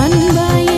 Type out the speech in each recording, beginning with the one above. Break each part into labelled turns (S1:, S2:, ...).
S1: அன்பாய்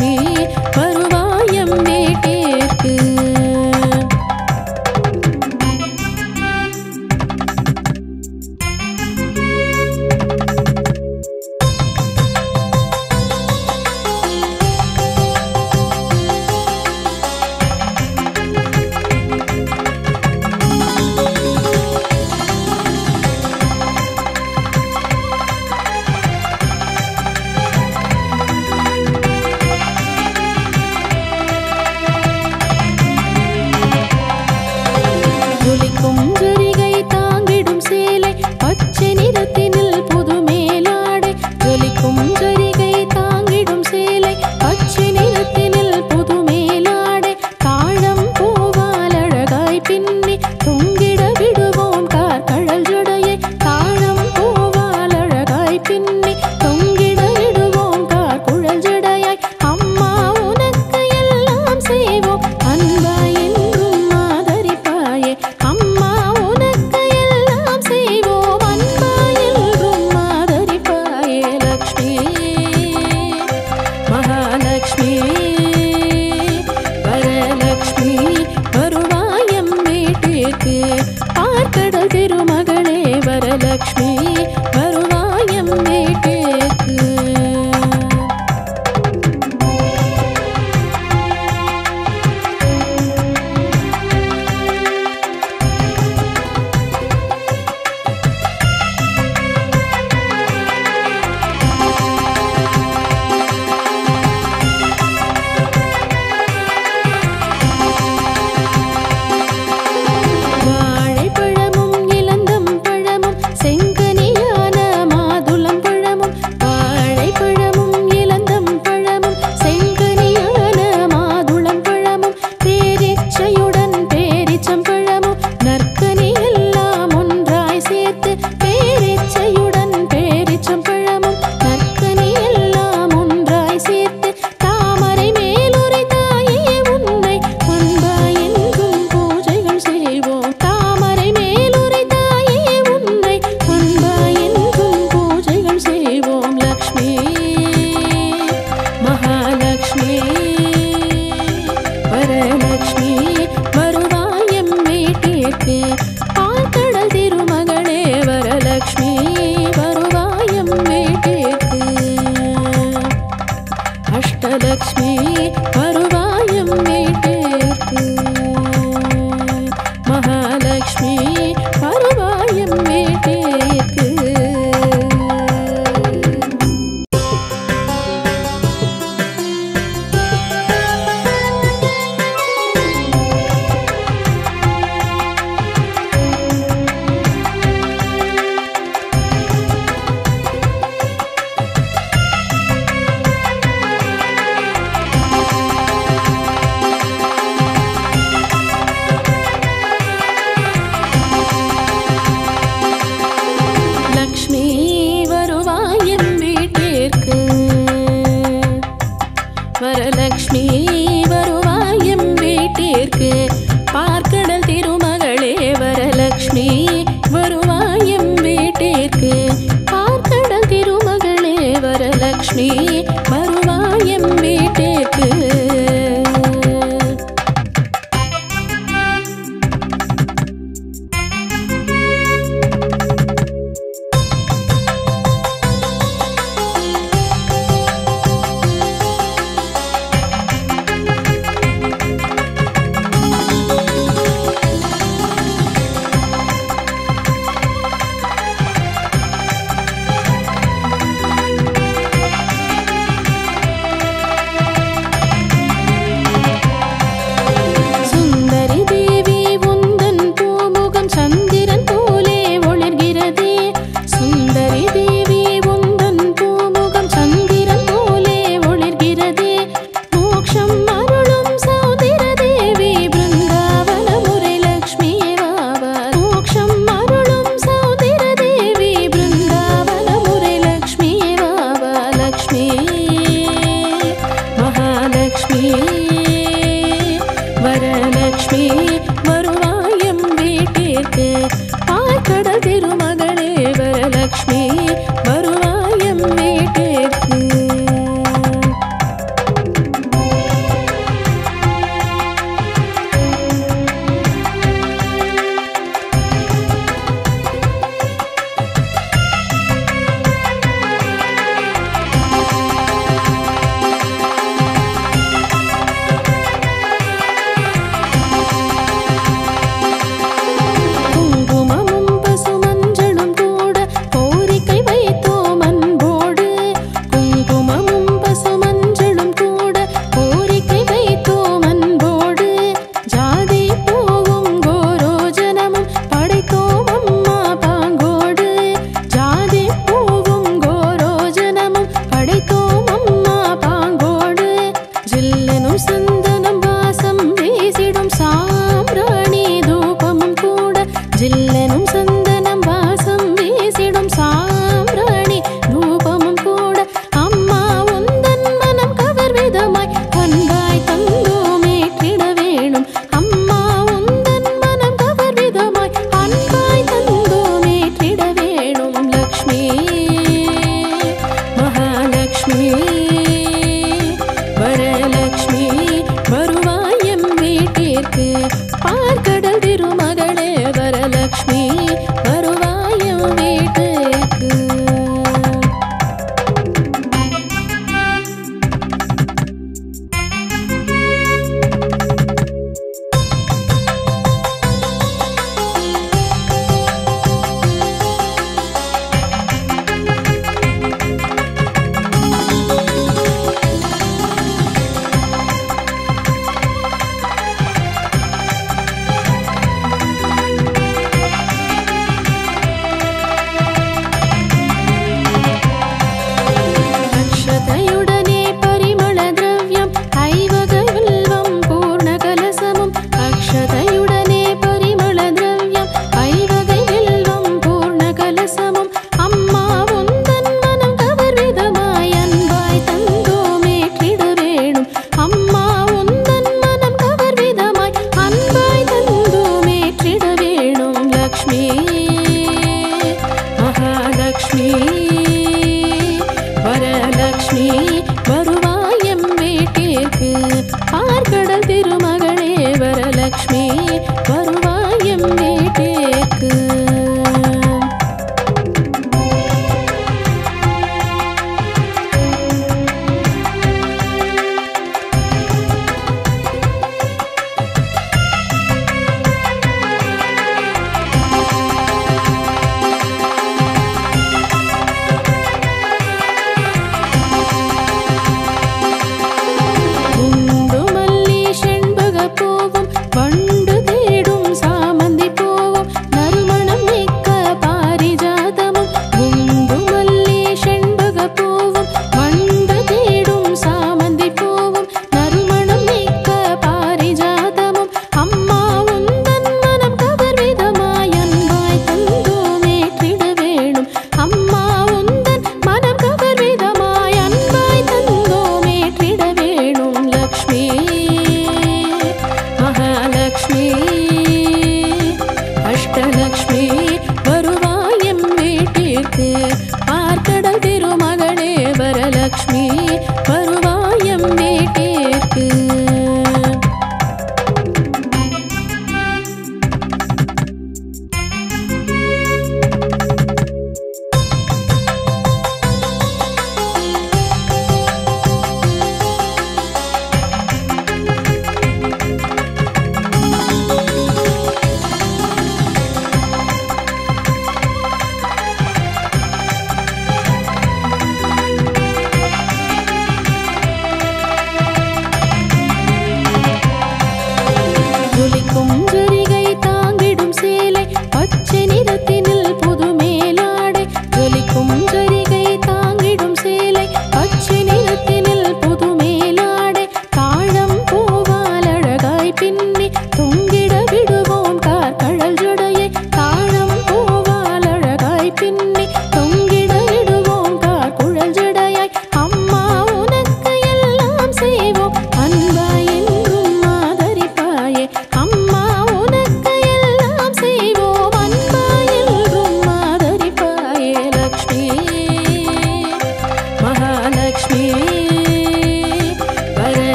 S1: me. மகாலட்சுமி